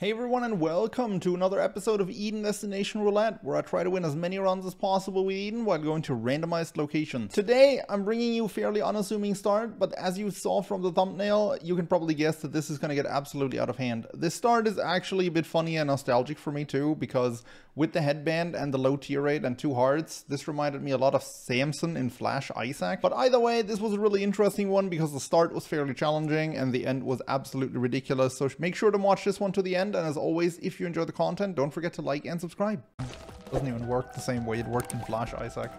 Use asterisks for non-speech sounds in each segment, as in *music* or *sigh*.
Hey everyone and welcome to another episode of Eden Destination Roulette, where I try to win as many runs as possible with Eden while going to randomized locations. Today, I'm bringing you a fairly unassuming start, but as you saw from the thumbnail, you can probably guess that this is going to get absolutely out of hand. This start is actually a bit funny and nostalgic for me too, because with the headband and the low tear rate and two hearts, this reminded me a lot of Samson in Flash Isaac. But either way, this was a really interesting one because the start was fairly challenging and the end was absolutely ridiculous, so make sure to watch this one to the end and as always, if you enjoy the content, don't forget to like and subscribe. Doesn't even work the same way it worked in Flash Isaac.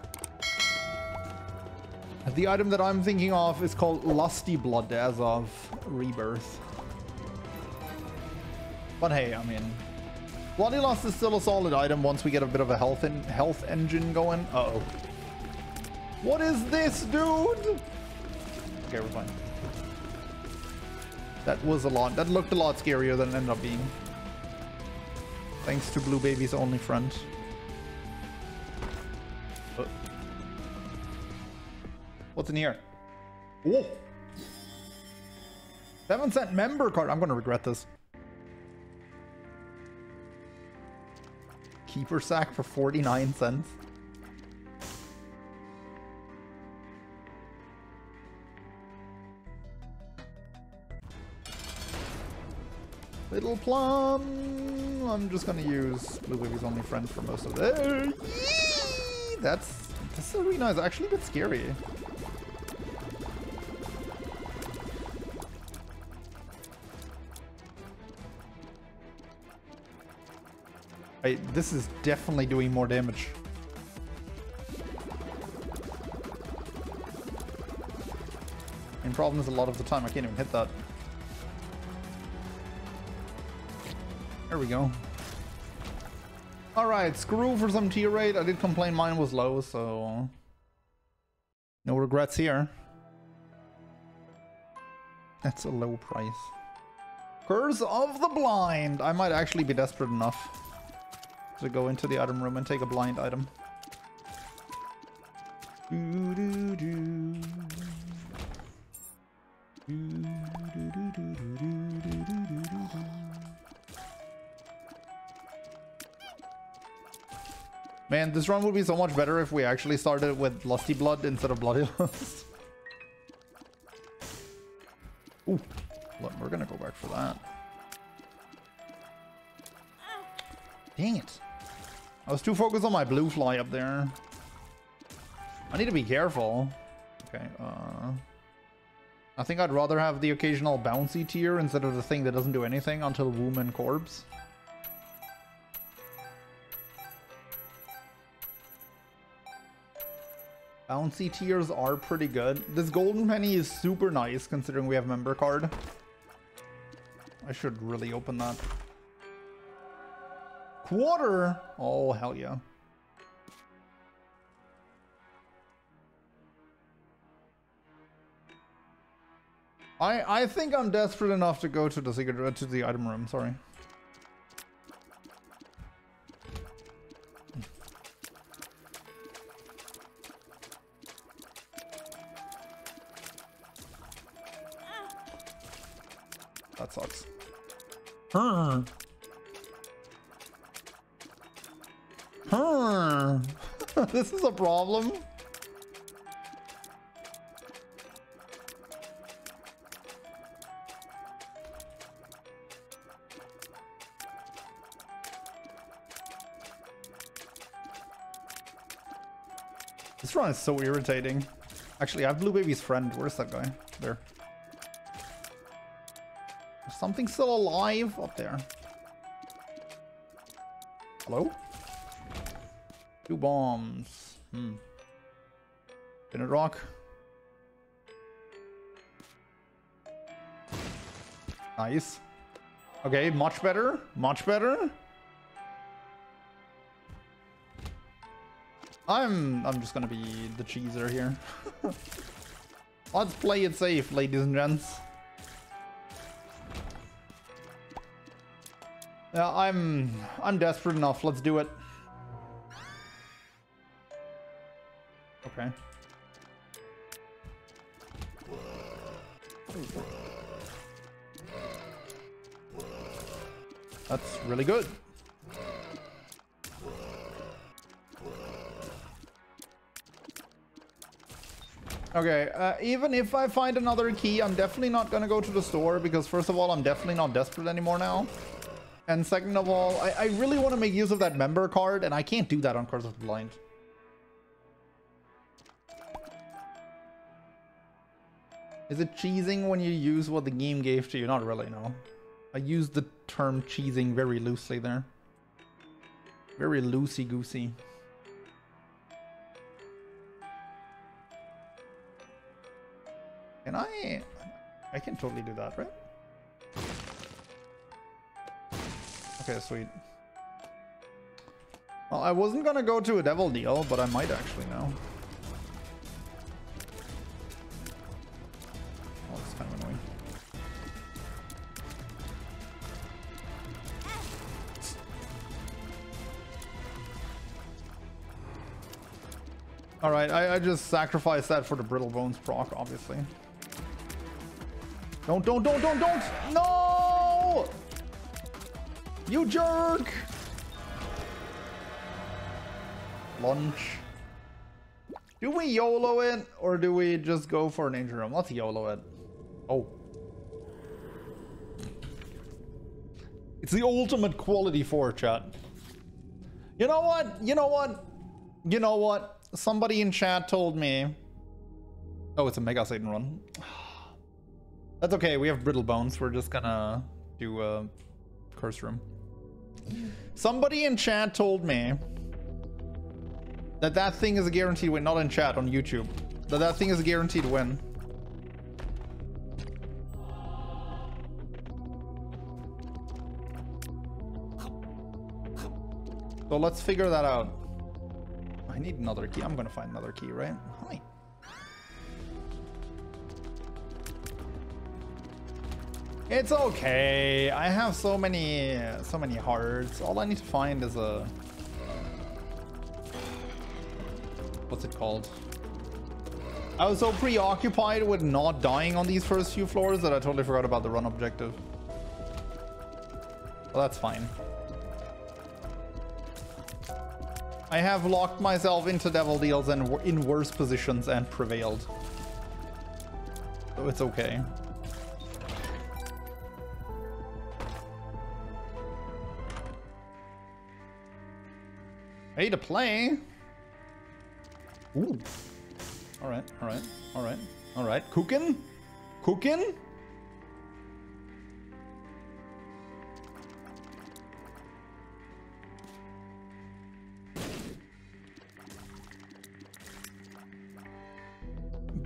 The item that I'm thinking of is called Lusty Blood as of Rebirth. But hey, I mean, Bloody Lust is still a solid item once we get a bit of a health in health engine going. Uh oh What is this, dude? Okay, we're fine. That was a lot. That looked a lot scarier than it ended up being. Thanks to Blue Baby's only friend. Uh. What's in here? Oh! 7 cent member card. I'm gonna regret this. Keeper sack for 49 cents. Little Plum. I'm just gonna use Blue Baby's only friend for most of it. Uh, That's this arena is actually a bit scary. Right, this is definitely doing more damage. And problem is a lot of the time I can't even hit that. There we go. Alright, screw for some tear rate. I did complain mine was low, so... No regrets here. That's a low price. Curse of the Blind! I might actually be desperate enough to go into the item room and take a blind item. Man, this run would be so much better if we actually started with Lusty Blood instead of Bloody Lust. *laughs* Ooh, look, we're gonna go back for that. Dang it. I was too focused on my blue fly up there. I need to be careful. Okay, uh... I think I'd rather have the occasional bouncy tear instead of the thing that doesn't do anything until Womb and Corpse. Bouncy tears are pretty good. This golden penny is super nice considering we have member card. I should really open that. Quarter! Oh, hell yeah. I I think I'm desperate enough to go to the secret to the item room, sorry. Huh. Huh. *laughs* this is a problem. This run is so irritating. Actually, I have Blue Baby's friend. Where's that guy? There. Something still alive up there. Hello? Two bombs. Hmm. Didn't rock. Nice. Okay, much better. Much better. I'm I'm just gonna be the cheeser here. *laughs* Let's play it safe, ladies and gents. Yeah, I'm I'm desperate enough. Let's do it. Okay. That's really good. Okay, uh, even if I find another key, I'm definitely not gonna go to the store because first of all, I'm definitely not desperate anymore now. And second of all, I, I really want to make use of that member card and I can't do that on Curse of the Blind. Is it cheesing when you use what the game gave to you? Not really, no. I used the term cheesing very loosely there. Very loosey-goosey. Can I... I can totally do that, right? Okay, sweet. Well, I wasn't gonna go to a devil deal, but I might actually now. Oh, it's kind of annoying. Alright, I, I just sacrificed that for the brittle bones proc, obviously. Don't, don't, don't, don't, don't! No! You jerk! Lunch. Do we YOLO it, or do we just go for an room? Let's YOLO it. Oh. It's the ultimate quality for chat. You know what? You know what? You know what? Somebody in chat told me... Oh, it's a Mega Satan run. *sighs* That's okay, we have brittle bones. We're just gonna do a curse room. Somebody in chat told me that that thing is a guaranteed win. Not in chat, on YouTube. That that thing is a guaranteed win. So let's figure that out. I need another key. I'm gonna find another key, right? Hi. It's okay. I have so many, so many hearts. All I need to find is a... What's it called? I was so preoccupied with not dying on these first few floors that I totally forgot about the run objective. Well, that's fine. I have locked myself into devil deals and in worse positions and prevailed. So it's okay. Hey to play. Ooh. All right, all right, all right, all right. Cooking? Cooking?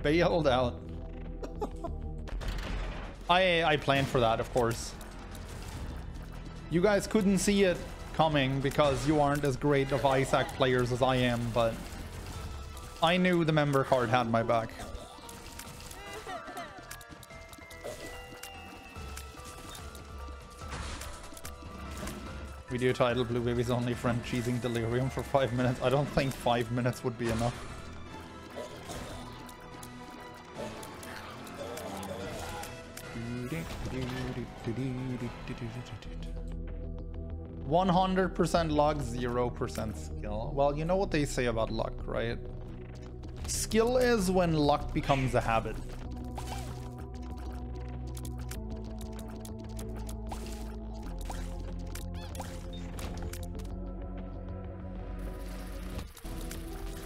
Bailed out. *laughs* I I planned for that, of course. You guys couldn't see it coming because you aren't as great of Isaac players as I am, but I knew the member card had my back. Video title Blue Baby's only friend cheesing delirium for five minutes. I don't think five minutes would be enough. 100% luck, 0% skill. Well, you know what they say about luck, right? Skill is when luck becomes a habit.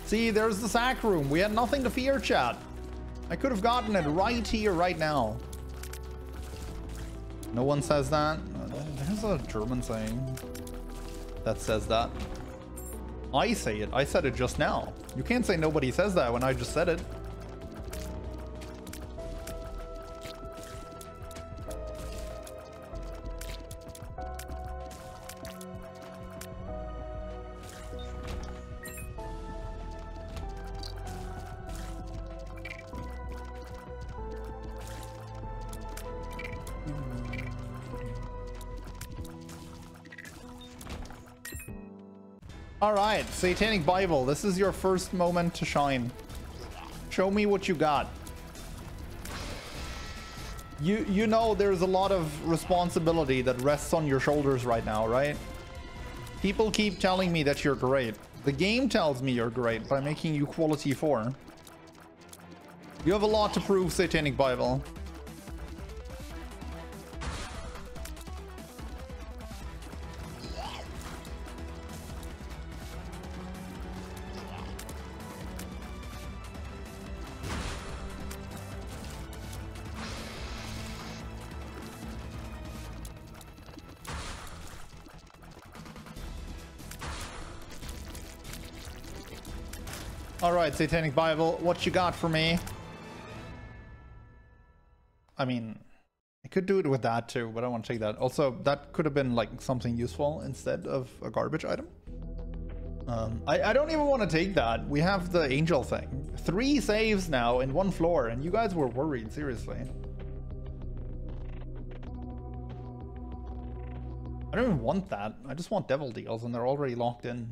See, there's the sack room. We had nothing to fear, chat. I could have gotten it right here, right now. No one says that? There's a German saying that says that. I say it. I said it just now. You can't say nobody says that when I just said it. All right, Satanic Bible, this is your first moment to shine. Show me what you got. You you know there's a lot of responsibility that rests on your shoulders right now, right? People keep telling me that you're great. The game tells me you're great by making you quality 4. You have a lot to prove, Satanic Bible. All right, Satanic Bible, what you got for me? I mean, I could do it with that too, but I want to take that. Also, that could have been like something useful instead of a garbage item. Um, I, I don't even want to take that. We have the angel thing. Three saves now in one floor, and you guys were worried, seriously. I don't even want that. I just want devil deals, and they're already locked in.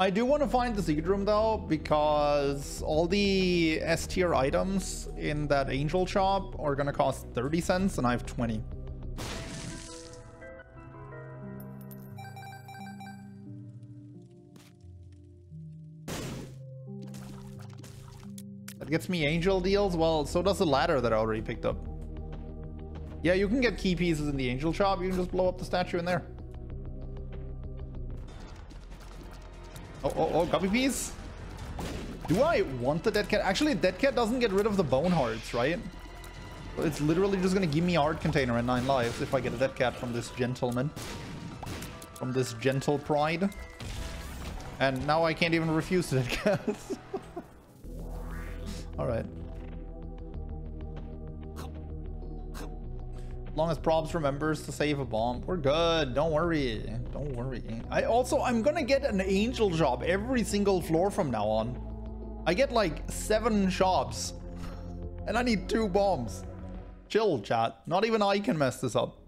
I do want to find the seed room though, because all the S tier items in that angel shop are gonna cost 30 cents and I have 20. That gets me angel deals? Well, so does the ladder that I already picked up. Yeah, you can get key pieces in the angel shop. You can just blow up the statue in there. Oh, oh, oh, copy piece. Do I want the dead cat? Actually, dead cat doesn't get rid of the bone hearts, right? It's literally just gonna give me a heart container and nine lives if I get a dead cat from this gentleman. From this gentle pride. And now I can't even refuse the dead cats. *laughs* Alright. Long as Probs remembers to save a bomb, we're good. Don't worry. Don't worry. I also, I'm gonna get an angel job every single floor from now on. I get like seven shops. And I need two bombs. Chill, chat. Not even I can mess this up.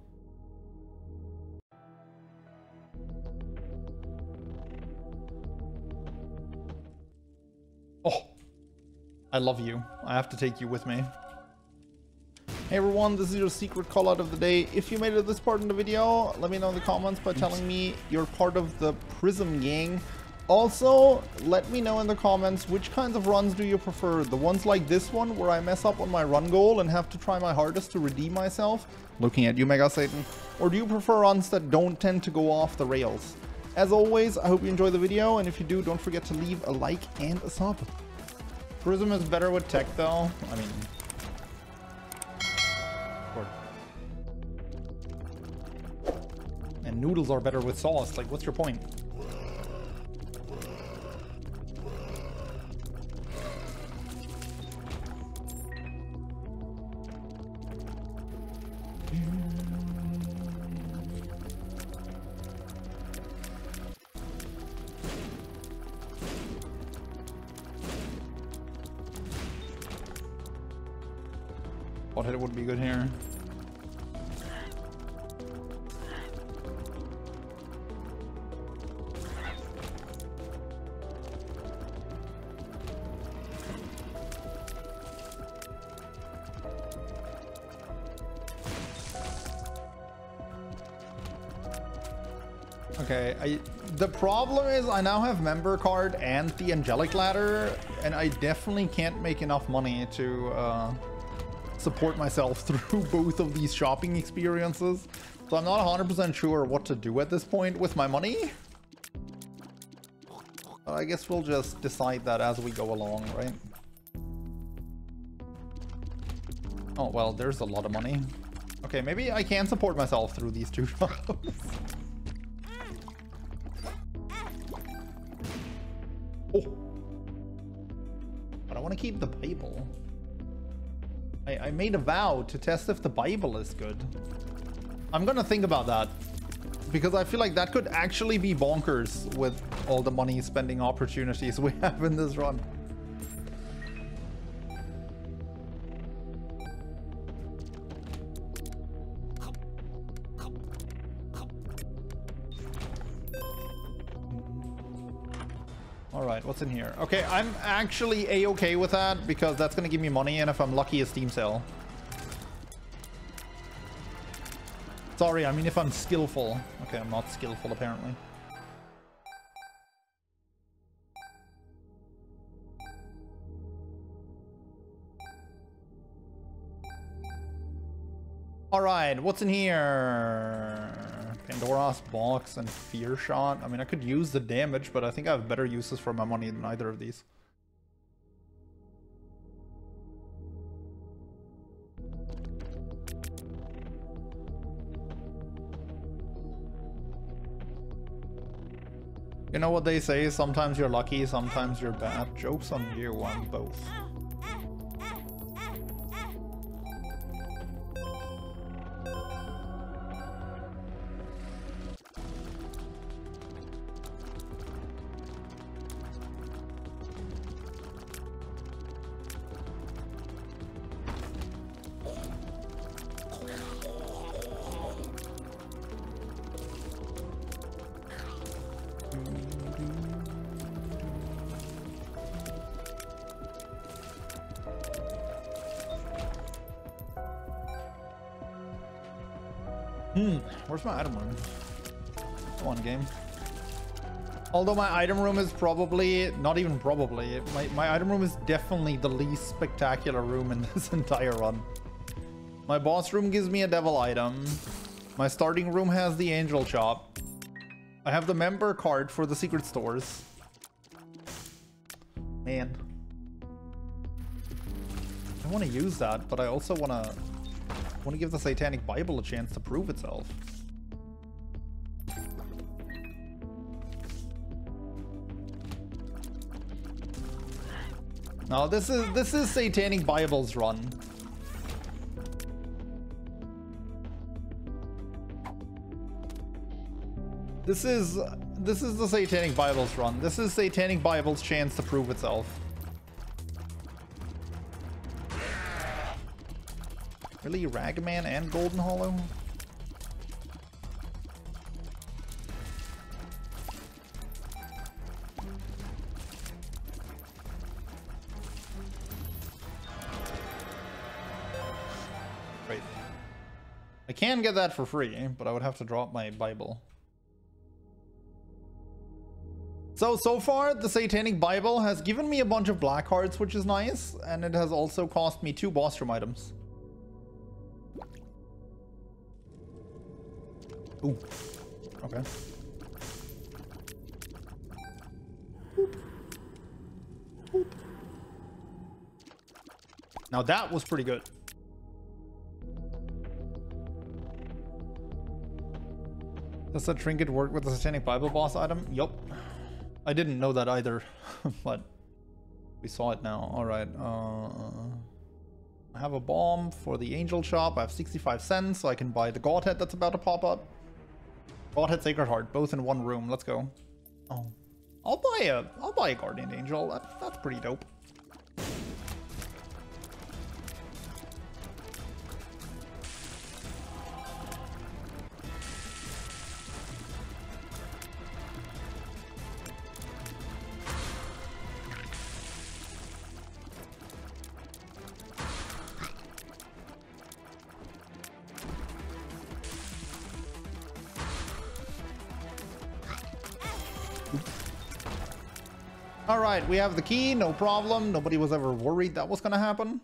Oh, I love you. I have to take you with me. Hey everyone, this is your secret call out of the day. If you made it this part in the video, let me know in the comments by telling me you're part of the Prism gang. Also, let me know in the comments which kinds of runs do you prefer? The ones like this one where I mess up on my run goal and have to try my hardest to redeem myself? Looking at you, Mega Satan. Or do you prefer runs that don't tend to go off the rails? As always, I hope you enjoy the video, and if you do, don't forget to leave a like and a sub. Prism is better with tech though. I mean, noodles are better with sauce. Like, what's your point? Okay, I, the problem is I now have member card and the angelic ladder, and I definitely can't make enough money to uh, support myself *laughs* through both of these shopping experiences. So I'm not 100% sure what to do at this point with my money. But I guess we'll just decide that as we go along, right? Oh, well, there's a lot of money. Okay, maybe I can support myself through these two *laughs* shops. A vow to test if the Bible is good. I'm gonna think about that. Because I feel like that could actually be bonkers with all the money spending opportunities *laughs* we have in this run. All right, what's in here? Okay, I'm actually a-okay with that because that's gonna give me money, and if I'm lucky, a Steam sale. Sorry, I mean if I'm skillful. Okay, I'm not skillful apparently. Alright, what's in here? Pandora's box and fear shot. I mean, I could use the damage, but I think I have better uses for my money than either of these. You know what they say, sometimes you're lucky, sometimes you're bad. Joke's on you, I'm both. Hmm, where's my item room? One game. Although my item room is probably, not even probably, my, my item room is definitely the least spectacular room in *laughs* this entire run. My boss room gives me a devil item. My starting room has the angel shop. I have the member card for the secret stores. Man. I want to use that, but I also want to want to give the Satanic Bible a chance to prove itself. Now this is this is Satanic Bible's run. This is this is the Satanic Bible's run. This is Satanic Bible's chance to prove itself. Really? Ragaman and Golden Hollow? Right. I can get that for free, but I would have to drop my Bible. So, so far, the Satanic Bible has given me a bunch of black hearts, which is nice, and it has also cost me two boss room items. Ooh. Okay. Now that was pretty good. Does that trinket work with the Satanic Bible boss item? Yup. I didn't know that either, *laughs* but we saw it now. All right. Uh, I have a bomb for the angel shop. I have 65 cents, so I can buy the Godhead that's about to pop up. Godhead Sacred Heart, both in one room. Let's go. Oh, I'll buy a I'll buy a Guardian Angel. That, that's pretty dope. Right, we have the key, no problem. Nobody was ever worried that was gonna happen.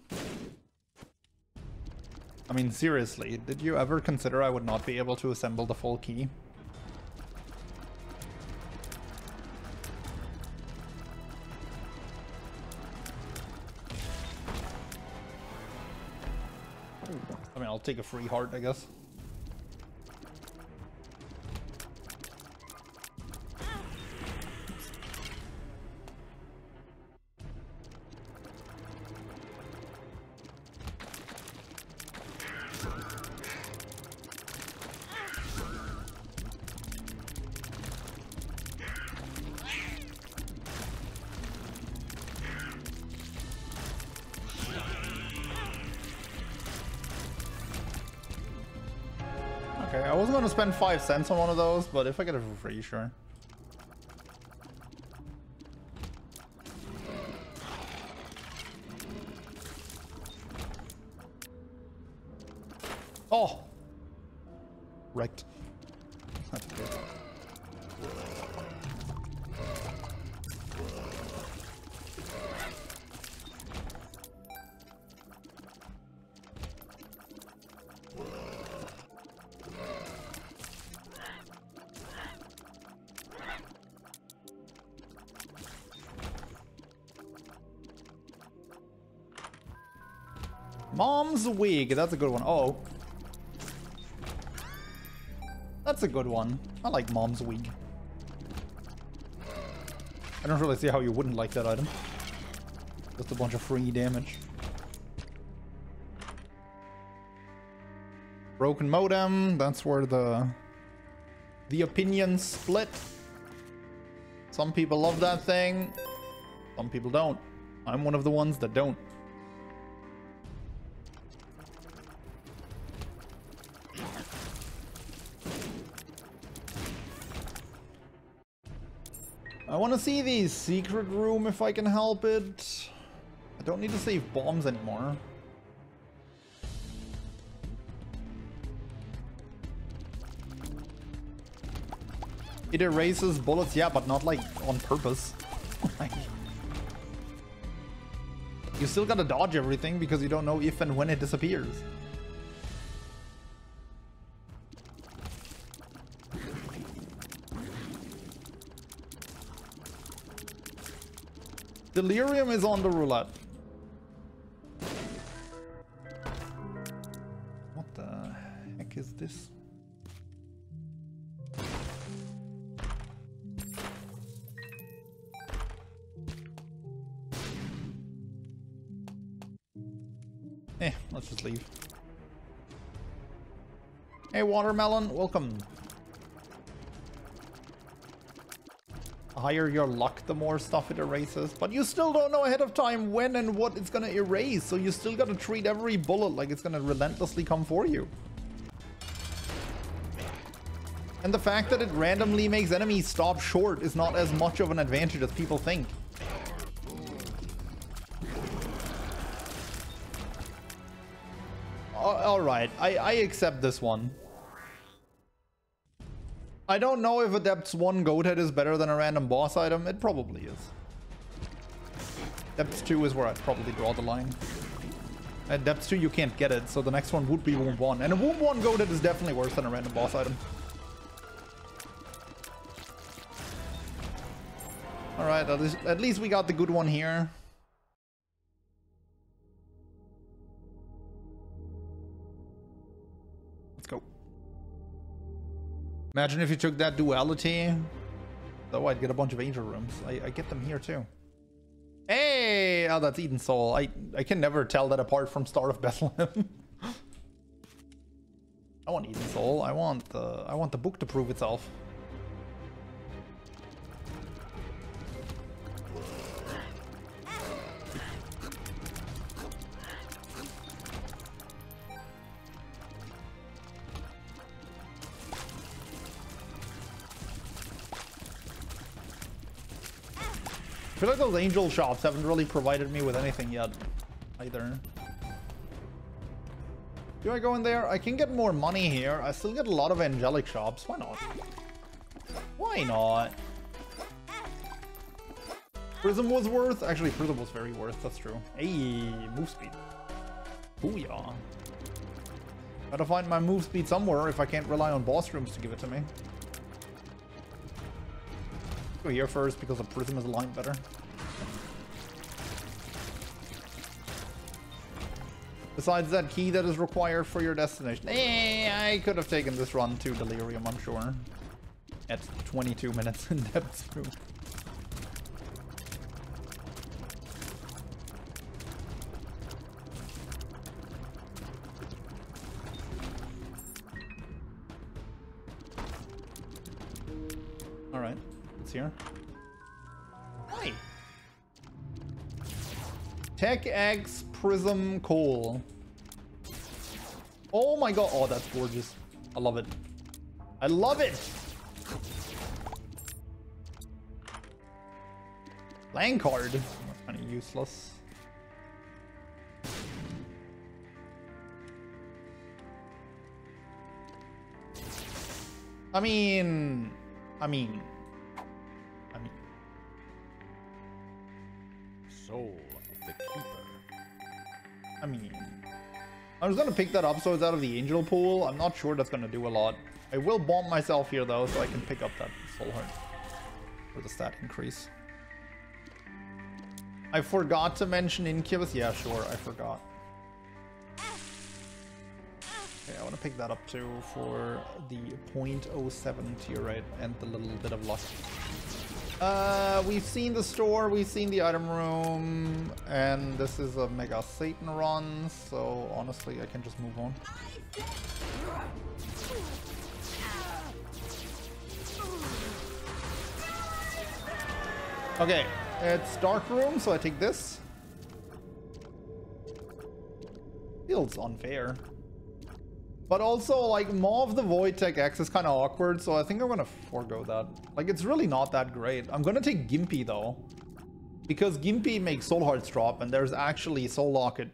I mean, seriously, did you ever consider I would not be able to assemble the full key? I mean, I'll take a free heart, I guess. Spend 5 cents on one of those, but if I get a free, sure. Mom's wig. That's a good one. Oh. That's a good one. I like Mom's wig. I don't really see how you wouldn't like that item. Just a bunch of free damage. Broken modem. That's where the the opinions split. Some people love that thing. Some people don't. I'm one of the ones that don't. Want to see the secret room if I can help it. I don't need to save bombs anymore. It erases bullets, yeah, but not like on purpose. *laughs* you still gotta dodge everything because you don't know if and when it disappears. Delirium is on the roulette. What the heck is this? Eh, let's just leave. Hey, Watermelon, welcome. Higher your luck, the more stuff it erases. But you still don't know ahead of time when and what it's gonna erase, so you still gotta treat every bullet like it's gonna relentlessly come for you. And the fact that it randomly makes enemies stop short is not as much of an advantage as people think. Alright, I, I accept this one. I don't know if a Depths 1 Goathead is better than a random boss item. It probably is. Adepts 2 is where I'd probably draw the line. At Depths 2 you can't get it, so the next one would be Womb 1. And a Womb 1 Goathead is definitely worse than a random boss item. Alright, at at least we got the good one here. Imagine if you took that duality. Though I'd get a bunch of angel rooms. I, I get them here too. Hey! Oh, that's Eden Soul. I, I can never tell that apart from Star of Bethlehem. *laughs* I want Eden Soul. I want the I want the book to prove itself. Those angel shops haven't really provided me with anything yet, either. Do I go in there? I can get more money here. I still get a lot of angelic shops. Why not? Why not? Prism was worth? Actually, Prism was very worth. That's true. Hey, move speed. Booyah. Gotta find my move speed somewhere if I can't rely on boss rooms to give it to me. Go here first because the prism is aligned better. Besides that key that is required for your destination. Eh, I could have taken this run to Delirium, I'm sure. At 22 minutes *laughs* in depth too. Alright, it's here. Hi! Tech X Prism Coal. Oh my god. Oh, that's gorgeous. I love it. I love it! Land card. Kind of useless. I mean, I mean, Was gonna pick that up so it's out of the angel pool. I'm not sure that's gonna do a lot. I will bomb myself here though, so I can pick up that soul heart for the stat increase. I forgot to mention Incubus. Yeah, sure, I forgot. Okay, I want to pick that up too for the 0.07 tear rate and the little bit of luck. Uh, we've seen the store, we've seen the item room, and this is a Mega Satan run, so honestly I can just move on. Okay, it's dark room, so I take this. Feels unfair. But also, like, Maw of the Void Tech X is kind of awkward, so I think I'm gonna forego that. Like, it's really not that great. I'm gonna take Gimpy, though. Because Gimpy makes Soul Hearts drop, and there's actually Soul Locket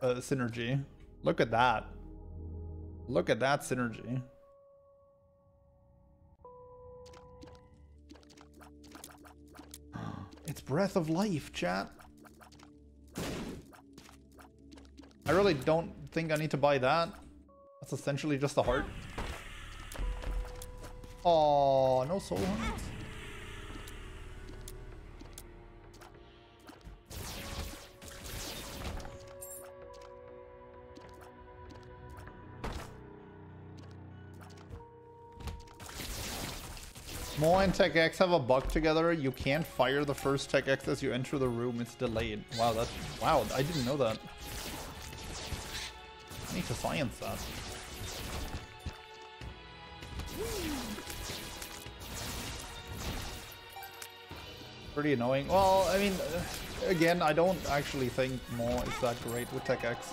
uh, synergy. Look at that. Look at that synergy. *gasps* It's Breath of Life, chat. I really don't think I need to buy that. That's essentially just a heart. Oh, no soul hearts. Maw and Tech X have a bug together. You can't fire the first Tech X as you enter the room. It's delayed. Wow, that's wow. I didn't know that. I need to science that. Pretty annoying. Well, I mean, uh, again, I don't actually think Maw is that great with Tech X.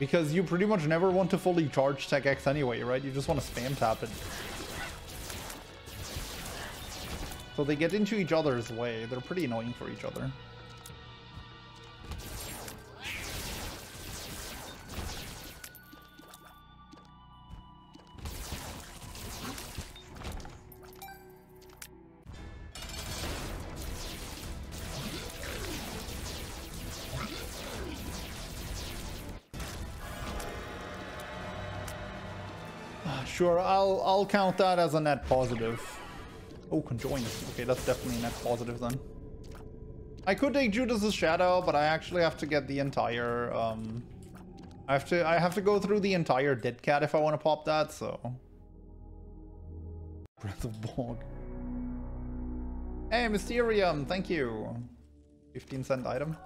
Because you pretty much never want to fully charge Tech X anyway, right? You just want to spam tap it. So they get into each other's way. They're pretty annoying for each other. Sure, I'll I'll count that as a net positive. Oh, conjoin. Okay, that's definitely a net positive then. I could take Judas's Shadow, but I actually have to get the entire um I have to I have to go through the entire Dead Cat if I want to pop that, so Breath of Bog. Hey Mysterium, thank you. 15 cent item.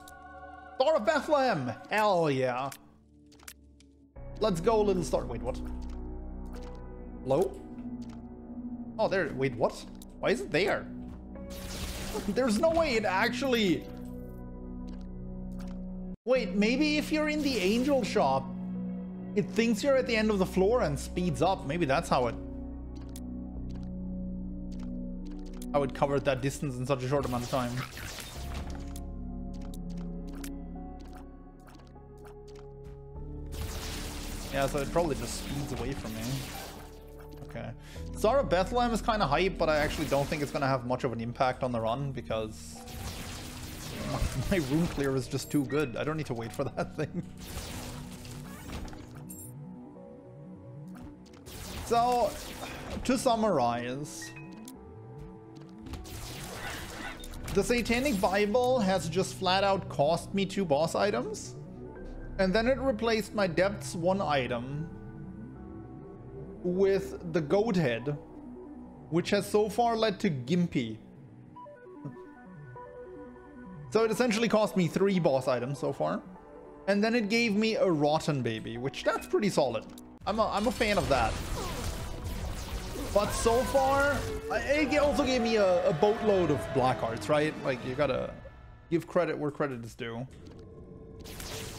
Star of Bethlehem! Hell yeah. Let's go, little star. Wait, what? Hello? Oh, there. Wait, what? Why is it there? There's no way it actually... Wait, maybe if you're in the angel shop, it thinks you're at the end of the floor and speeds up. Maybe that's how it... How it covered that distance in such a short amount of time. Yeah, so it probably just speeds away from me. Okay. Of Bethlehem is kind of hype, but I actually don't think it's going to have much of an impact on the run because *laughs* my, rune clear is just too good. I don't need to wait for *laughs* that thing. So, to summarize, the Satanic Bible has just flat out cost me two boss items, and then it replaced my Depths 1 item with the goat head, which has so far led to Gimpy. So it essentially cost me three boss items so far. And then it gave me a rotten baby, which that's pretty solid. I'm a, I'm a fan of that. But so far, it also gave me a, a boatload of black hearts, right? Like you gotta give credit where credit is due.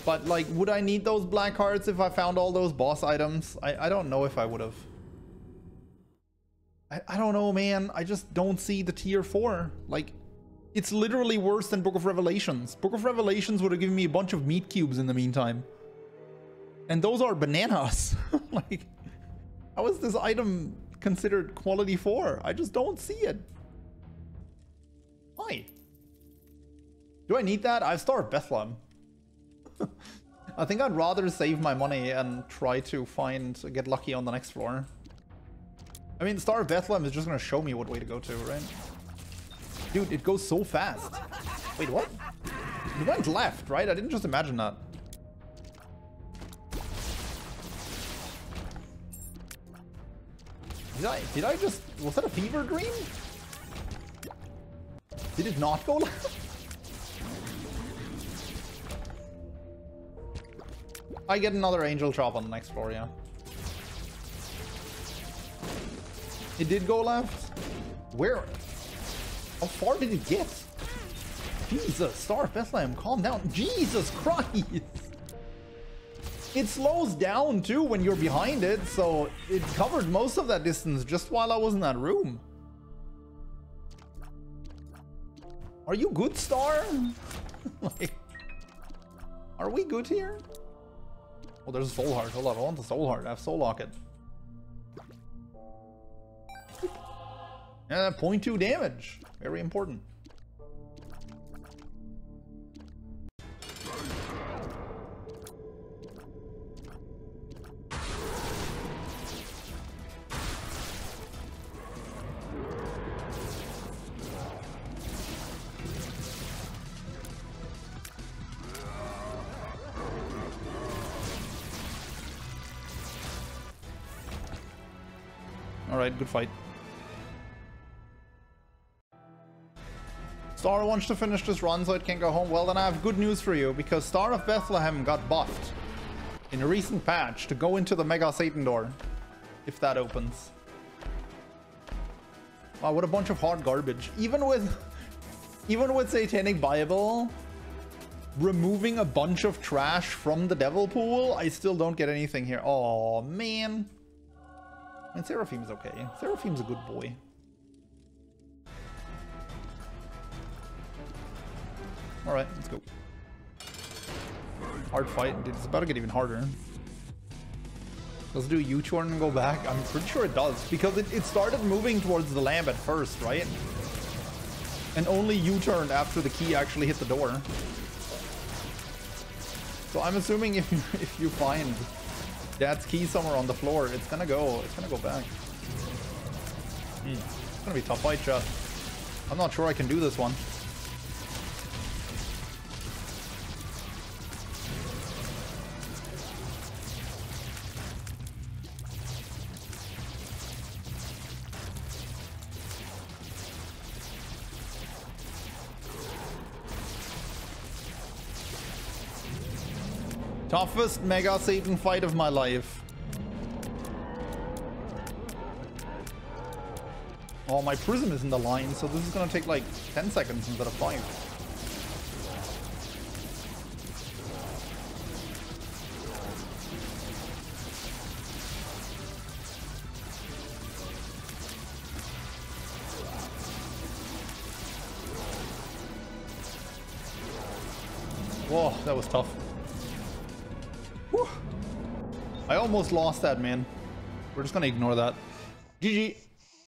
But like, would I need those black hearts if I found all those boss items? I, I don't know if I would have. I, I don't know, man. I just don't see the tier 4. Like, it's literally worse than Book of Revelations. Book of Revelations would have given me a bunch of meat cubes in the meantime. And those are bananas. *laughs* like, How is this item considered quality 4? I just don't see it. Why? Do I need that? I've started Bethlehem. *laughs* I think I'd rather save my money and try to find, get lucky on the next floor. I mean, Star of Bethlehem is just gonna show me what way to go to, right? Dude, it goes so fast. Wait, what? It went left, right? I didn't just imagine that. Did I, did I just, was that a fever dream? Did it not go *laughs* left? I get another angel drop on the next floor, yeah. It did go left? Where? How far did it get? Jesus, Star Bethlehem, calm down. Jesus Christ! It slows down too when you're behind it, so it covered most of that distance just while I was in that room. Are you good, Star? *laughs* like, are we good here? Oh, there's a soul heart. Hold on, I want the soul heart. I have soul locket. Yeah, 0.2 damage. Very important. Alright, good fight. Star wants to finish this run so it can go home. Well, then I have good news for you, because Star of Bethlehem got buffed in a recent patch to go into the Mega Satan door, if that opens. Wow, what a bunch of hard garbage. Even with, *laughs* even with Satanic Bible, removing a bunch of trash from the Devil Pool, I still don't get anything here. Oh man. Mean, Seraphim's okay. Seraphim's a good boy. Alright, let's go. Hard fight. Dude, it's about to get even harder. Let's do U-turn and go back. I'm pretty sure it does. Because it, it started moving towards the lamp at first, right? And only U-turned after the key actually hit the door. So I'm assuming if you, *laughs* if you find Dad's key somewhere on the floor, it's gonna go, it's gonna go back. Hmm. It's gonna be tough fight, chat. I'm not sure I can do this one. Toughest Mega Satan fight of my life. Oh, my prism is in the line, so this is gonna take like 10 seconds instead of 5. Whoa, that was tough. Almost lost that, man. We're just gonna ignore that. GG.